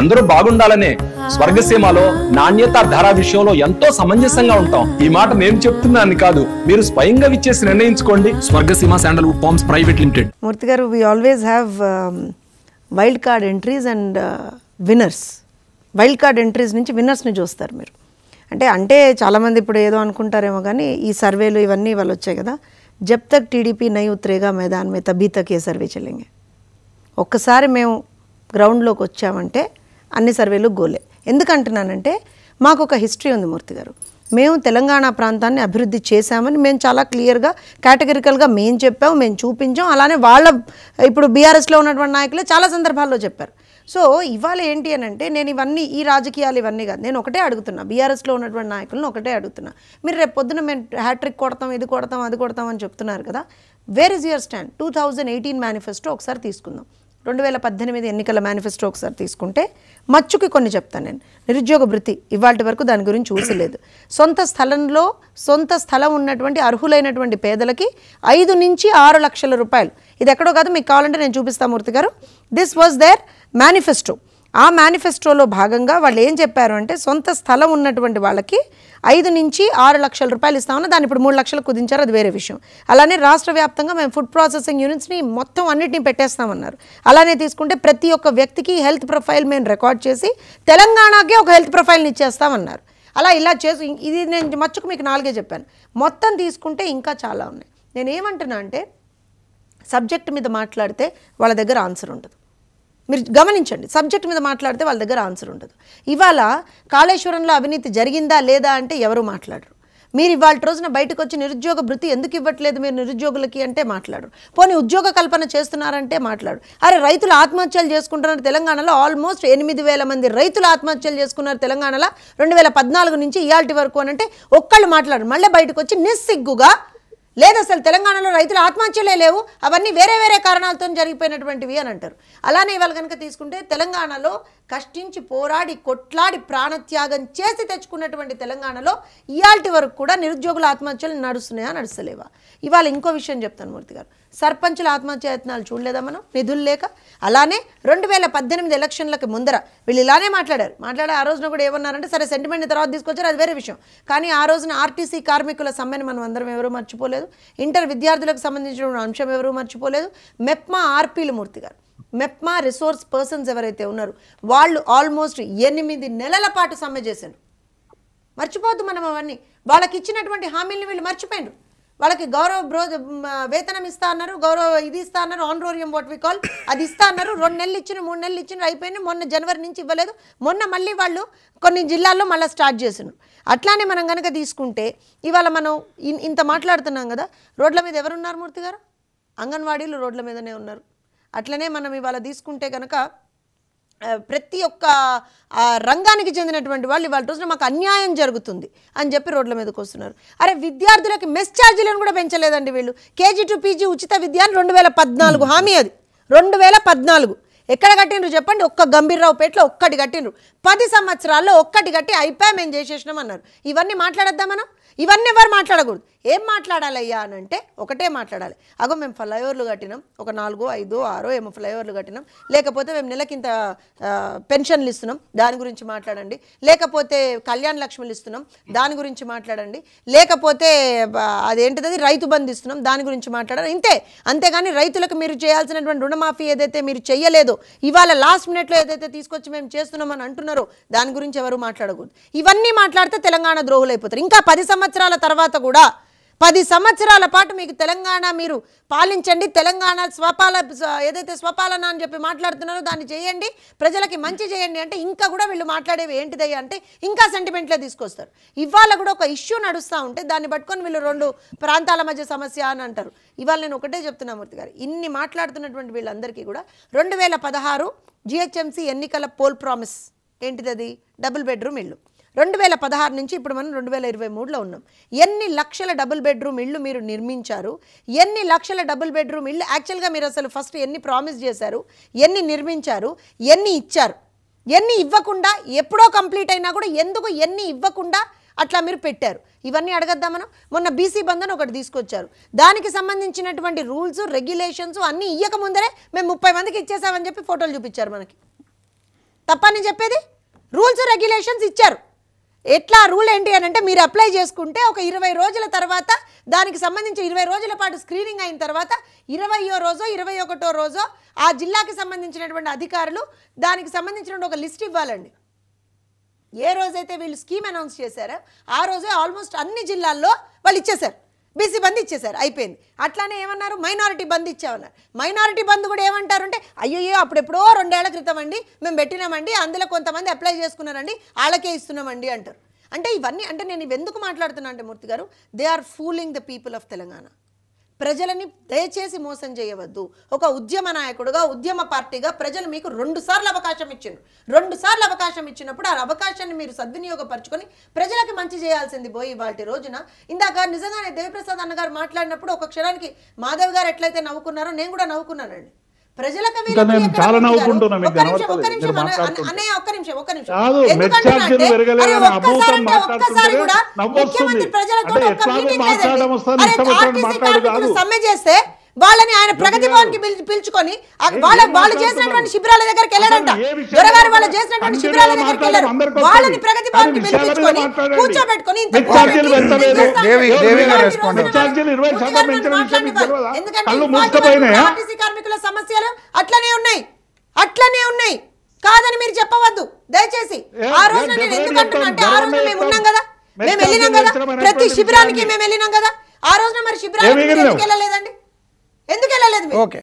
అందరూ బాగుండాలనే స్వర్గసీమలో నాణ్యత ధర విషయంలో ఎంతో సమంజసంగా ఉంటాం. ఈ మాట నేను చెప్తున్నాను కాదు మీరు స్వయంగా విచ్చేసి నిర్ణయించుకోండి. Swargaseema sandal farms private limited. Murthy garu we always have wild card entries and winners wild card entries నుంచి విన్నర్స్ని చూస్తారు మీరు. అంటే అంటే చాలామంది ఇప్పుడు ఏదో అనుకుంటారేమో కానీ ఈ సర్వేలు ఇవన్నీ వాళ్ళు వచ్చాయి కదా. జబ్ తక్ టీడీపీ నై ఉత్రేగా మైదాన్ మీద బీతకే ఏ సర్వే చెల్లింగే ఒక్కసారి మేము గ్రౌండ్లోకి వచ్చామంటే అన్ని సర్వేలు గోలే. ఎందుకంటున్నానంటే మాకు ఒక హిస్టరీ ఉంది మూర్తి గారు. మేము తెలంగాణ ప్రాంతాన్ని అభివృద్ధి చేశామని మేము చాలా క్లియర్గా కేటగిరికల్గా మేము చెప్పాము మేము చూపించాం. అలానే వాళ్ళ ఇప్పుడు బీఆర్ఎస్లో ఉన్నటువంటి నాయకులే చాలా సందర్భాల్లో చెప్పారు. సో ఇవాళ ఏంటి అని అంటే నేను ఇవన్నీ ఈ రాజకీయాలు ఇవన్నీ కాదు. నేను ఒకటే అడుగుతున్నా. బీఆర్ఎస్లో ఉన్నటువంటి నాయకులను ఒకటే అడుగుతున్నా. మీరు రేపు పొద్దున మేము హ్యాట్రిక్ కొడతాం ఇది కొడతాం అది కొడతాం అని చెప్తున్నారు కదా. Where is your stand two thousand eighteen manifesto ఒకసారి తీసుకుందాం. రెండు వేల పద్దెనిమిది ఎన్నికల మేనిఫెస్టో ఒకసారి తీసుకుంటే మచ్చుకి కొన్ని చెప్తాను నేను. నిరుద్యోగ భృతి ఇవాటి వరకు దాని గురించి ఊసలేదు సొంత స్థలంలో సొంత స్థలం ఉన్నటువంటి అర్హులైనటువంటి పేదలకి ఐదు నుంచి ఆరు లక్షల రూపాయలు. ఇది ఎక్కడో కాదు మీకు కావాలంటే నేను చూపిస్తాను మూర్తి గారు. దిస్ వాజ్ దేర్ మేనిఫెస్టో ఆ మేనిఫెస్టోలో భాగంగా వాళ్ళు ఏం చెప్పారు అంటే సొంత స్థలం ఉన్నటువంటి వాళ్ళకి ఐదు నుంచి ఆరు లక్షల రూపాయలు ఇస్తామని దాన్ని ఇప్పుడు మూడు లక్షలు కుదించారు అది వేరే విషయం. అలానే రాష్ట్ర వ్యాప్తంగా మేము ఫుడ్ ప్రాసెసింగ్ యూనిట్స్ని మొత్తం అన్నిటిని పెట్టేస్తామన్నారు. అలానే తీసుకుంటే ప్రతి ఒక్క వ్యక్తికి హెల్త్ ప్రొఫైల్ మేము రికార్డ్ చేసి తెలంగాణకే ఒక హెల్త్ ప్రొఫైల్ని ఇచ్చేస్తామన్నారు. అలా ఇలా చేసి ఇది నేను మచ్చుకు మీకు నాలుగే చెప్పాను. మొత్తం తీసుకుంటే ఇంకా చాలా ఉన్నాయి. నేను ఏమంటున్నా అంటే సబ్జెక్ట్ మీద మాట్లాడితే వాళ్ళ దగ్గర ఆన్సర్ ఉండదు. మీరు గమనించండి సబ్జెక్ట్ మీద మాట్లాడితే వాళ్ళ దగ్గర ఆన్సర్ ఉండదు. ఇవాళ కాళేశ్వరంలో అవినీతి జరిగిందా లేదా అంటే ఎవరు మాట్లాడరు. మీరు ఇవాళ రోజున బయటకు వచ్చి నిరుద్యోగ భృతి ఎందుకు ఇవ్వట్లేదు మీరు నిరుద్యోగులకి అంటే మాట్లాడరు. పోనీ ఉద్యోగ కల్పన చేస్తున్నారంటే మాట్లాడు అరే రైతులు ఆత్మహత్యలు చేసుకుంటున్నారు తెలంగాణలో ఆల్మోస్ట్ ఎనిమిది వేల మంది రైతులు ఆత్మహత్యలు చేసుకున్నారు తెలంగాణలో రెండు వేల పద్నాలుగు నుంచి ఇయాల్టి వరకు అని అంటే ఒక్కళ్ళు మాట్లాడరు. మళ్ళీ బయటకు వచ్చి నిస్సిగ్గుగా లేదు అసలు తెలంగాణలో రైతులు ఆత్మహత్యలే లేవు. అవన్నీ వేరే వేరే కారణాలతో జరిగిపోయినటువంటివి అని అంటారు. అలానే ఇవాళ కనుక తీసుకుంటే తెలంగాణలో కష్టించి పోరాడి కొట్లాడి ప్రాణత్యాగం చేసి తెచ్చుకున్నటువంటి తెలంగాణలో ఇయాల్టి వరకు కూడా నిరుద్యోగుల ఆత్మహత్యలు నడుస్తున్నాయా నడుస్తలేవా? ఇవాళ ఇంకో విషయం చెప్తాను మూర్తి గారు. సర్పంచుల ఆత్మహత్య యత్నాలు చూడలేదా మనం? నిధులు లేక? అలానే రెండు వేల పద్దెనిమిది ఎలక్షన్లకు ముందర వీళ్ళు ఇలానే మాట్లాడారు. మాట్లాడే ఆ రోజున కూడా ఏమన్నారంటే సరే సెంటిమెంట్ తర్వాత తీసుకొచ్చారు అది వేరే విషయం. కానీ ఆ రోజున ఆర్టీసీ కార్మికుల సమ్మెను మనం అందరం ఎవరూ మర్చిపోలేదు. ఇంటర్ విద్యార్థులకు సంబంధించిన అంశం ఎవరూ మర్చిపోలేదు. మెప్మా ఆర్పీలు మూర్తి గారు. మెప్మా రిసోర్స్ పర్సన్స్ ఎవరైతే ఉన్నారు వాళ్ళు ఆల్మోస్ట్ ఎనిమిది నెలల పాటు సమ్మె చేశారు. మర్చిపోవద్దు మనం అవన్నీ. వాళ్ళకి ఇచ్చినటువంటి హామీలను వీళ్ళు మర్చిపోయినారు. వాళ్ళకి గౌరవ బ్రో వేతనం ఇస్తా అన్నారు గౌరవ ఇది ఇస్తా అన్నారు ఆన్రోరియం వాట్ వి కాల్ అది ఇస్తా అన్నారు రెండు నెలలు ఇచ్చిన మూడు నెలలు ఇచ్చిన అయిపోయింది మొన్న జనవరి నుంచి ఇవ్వలేదు. మొన్న మళ్ళీ వాళ్ళు కొన్ని జిల్లాల్లో మళ్ళీ స్టార్ట్ చేసినారు. అట్లానే మనం కనుక తీసుకుంటే ఇవాళ మనం ఇంత మాట్లాడుతున్నాం కదా రోడ్ల మీద ఎవరున్నారు మూర్తి గారు? అంగన్వాడీలు రోడ్ల మీదనే ఉన్నారు. అట్లనే మనం ఇవాళ తీసుకుంటే కనుక ప్రతి ఒక్క రంగానికి చెందినటువంటి వాళ్ళు ఇవాళ రోజున మాకు అన్యాయం జరుగుతుంది అని చెప్పి రోడ్ల మీదకి వస్తున్నారు. అరే విద్యార్థులకి మెస్ ఛార్జీలను కూడా పెంచలేదండి వీళ్ళు. కేజీ టు పీజీ ఉచిత విద్య అని రెండు వేల పద్నాలుగు హామీ అది. రెండు వేల పద్నాలుగు. ఎక్కడ కట్టిండ్రు చెప్పండి? ఒక్క గంభీర్రావుపేటలో ఒక్కటి కట్టిండ్రు. పది సంవత్సరాల్లో ఒక్కటి కట్టి అయిపోయా మేము చేసేసినాం అన్నారు. ఇవన్నీ మాట్లాడద్దా మనం? ఇవన్నీ ఎవరు మాట్లాడకూడదు. ఏం మాట్లాడాలయ్యా అని అంటే ఒకటే మాట్లాడాలి. అగో మేము ఫ్లైఓవర్లు కట్టినాం. ఒక నాలుగో ఐదో ఆరో ఏమో ఫ్లైఓవర్లు కట్టినాం. లేకపోతే మేము నెలకింత పెన్షన్లు ఇస్తున్నాం. దాని గురించి మాట్లాడండి. లేకపోతే కళ్యాణ లక్ష్మిలు ఇస్తున్నాం. దాని గురించి మాట్లాడండి. లేకపోతే అదేంటిది రైతు బంధు ఇస్తున్నాం. దాని గురించి మాట్లాడాలి. ఇంతే. అంతేగాని రైతులకు మీరు చేయాల్సినటువంటి రుణమాఫీ ఏదైతే మీరు చేయలేదు ఇవాళ లాస్ట్ మినిట్లో ఏదైతే తీసుకొచ్చి మేము చేస్తున్నామని అంటున్నారో దాని గురించి ఎవరు మాట్లాడకూడదు. ఇవన్నీ మాట్లాడితే తెలంగాణ ద్రోహులు అయిపోతారు ఇంకా పది సంవత్సరాల తర్వాత కూడా పది సంవత్సరాల పాటు మీకు తెలంగాణ మీరు పాలించండి. తెలంగాణ స్వపాల ఏదైతే స్వపాలన అని చెప్పి మాట్లాడుతున్నారో దాన్ని చేయండి. ప్రజలకి మంచి చేయండి అంటే ఇంకా కూడా వీళ్ళు మాట్లాడేవి ఏంటిదయ్యా అంటే ఇంకా సెంటిమెంట్లే తీసుకొస్తారు. ఇవాళ కూడా ఒక ఇష్యూ నడుస్తూ ఉంటే దాన్ని పట్టుకొని వీళ్ళు రెండు ప్రాంతాల మధ్య సమస్య అని అంటారు. ఇవాళ నేను ఒకటే చెప్తున్నా మూర్తి గారు ఇన్ని మాట్లాడుతున్నటువంటి వీళ్ళందరికీ కూడా రెండు వేల పదహారు జిహెచ్ఎంసీ ఎన్నికల పోల్ ప్రామిస్. ఏంటిది అది డబుల్ బెడ్రూమ్ ఇల్లు. రెండు వేల పదహారు నుంచి ఇప్పుడు మనం రెండు వేల ఇరవై మూడులో ఉన్నాం. ఎన్ని లక్షల డబుల్ బెడ్రూమ్ ఇళ్ళు మీరు నిర్మించారు? ఎన్ని లక్షల డబుల్ బెడ్రూమ్ ఇళ్ళు? యాక్చువల్గా మీరు అసలు ఫస్ట్ ఎన్ని ప్రామిస్ చేశారు? ఎన్ని నిర్మించారు? ఎన్ని ఇచ్చారు? ఎన్ని ఇవ్వకుండా ఎప్పుడో కంప్లీట్ అయినా కూడా ఎందుకు ఎన్ని ఇవ్వకుండా అట్లా మీరు పెట్టారు? ఇవన్నీ అడగద్దా మనం? మొన్న బీసీ బంధన్ ఒకటి తీసుకొచ్చారు. దానికి సంబంధించినటువంటి రూల్స్ రెగ్యులేషన్స్ అన్నీ ఇయ్యక ముందరే మేము ముప్పై మందికి ఇచ్చేసామని చెప్పి ఫోటోలు చూపించారు మనకి. తప్పని చెప్పేది? రూల్స్ రెగ్యులేషన్స్ ఇచ్చారు. ఎట్లా రూల్ ఏంటి అని అంటే మీరు అప్లై చేసుకుంటే ఒక ఇరవై రోజుల తర్వాత దానికి సంబంధించి ఇరవై రోజుల పాటు స్క్రీనింగ్ అయిన తర్వాత ఇరవయో రోజో ఇరవై ఒకటో రోజో ఆ జిల్లాకి సంబంధించినటువంటి అధికారులు దానికి సంబంధించిన ఒక లిస్ట్ ఇవ్వాలండి. ఏ రోజైతే వీళ్ళు స్కీమ్ అనౌన్స్ చేశారో ఆ రోజే ఆల్మోస్ట్ అన్ని జిల్లాల్లో వాళ్ళు ఇచ్చేశారు. బీసీ బంద్ ఇచ్చేశారు అయిపోయింది. అట్లానే ఏమన్నారు? మైనారిటీ బంద్ ఇచ్చామన్నారు. మైనారిటీ బంద్ కూడా ఏమంటారు అంటే అయ్యయ్యో అప్పుడెప్పుడో రెండేళ్ళ క్రితం అండి మేము పెట్టినామండి అందులో కొంతమంది అప్లై చేసుకున్నారండి వాళ్ళకే ఇస్తున్నామండి అంటారు. అంటే ఇవన్నీ అంటే నేను ఇవి ఎందుకు మాట్లాడుతున్నా అంటే Murthy garu they are fooling the people of Telangana. ప్రజలని దయచేసి మోసం చేయవద్దు. ఒక ఉద్యమ నాయకుడుగా ఉద్యమ పార్టీగా ప్రజలు మీకు రెండు సార్లు అవకాశం ఇచ్చిండ్రు. రెండు సార్లు అవకాశం ఇచ్చినప్పుడు ఆ అవకాశాన్ని మీరు సద్వినియోగపరచుకొని ప్రజలకి మంచి చేయాల్సింది పోయి వాటి రోజున. ఇందాక నిజంగానే దేవిప్రసాద్ అన్నగారు మాట్లాడినప్పుడు ఒక క్షణానికి మాధవ్ గారు ఎట్లయితే నవ్వుకున్నారో నేను కూడా నవ్వుకున్నానండి. చాలా నవ్వుకుంటున్నా, మీకు. అన్నయ్య ఒక్క నిమిషం ఒక్క నిమిషం కాదు, మాట్లాడుతుంటే నవ్వొస్తుంది. అంటే ఎట్లాగో మీటింగ్ మాట్లాడడం అరే ఇష్టం మాట్లాడు కాదు. సమ్మె చేస్తే వాళ్ళని ఆయన ప్రగతి భవన్కి పిలిచి- పిలుచుకొని వాళ్ళ వాళ్ళు? చేసినటువంటి శిబిరాల దగ్గరికి వెళ్ళారంట దొరగారు వాళ్ళు చేసినటువంటి శిబిరాల దగ్గరికి వెళ్ళారు. వాళ్ళని. ప్రగతి భవన్కి పిలిపించుకొని. కూర్చోబెట్టుకొని? ఆర్టీసీ కార్మికుల సమస్యలు అట్లనే ఉన్నాయి. అట్లనే ఉన్నాయి. కాదని మీరు చెప్పవద్దు. దయచేసి ఆ రోజున నేను ఎందుకు అంటున్నా అంటే ఆ రోజున మేము ఉన్నాం కదా. మేము. వెళ్ళినాం కదా. ప్రతి శిబిరానికి. మేము వెళ్ళినాం కదా. ఆ రోజున మరి శిబిరానికి వెళ్ళలేదండి? ఎందుకు వెళ్ళలేదు ఓకే.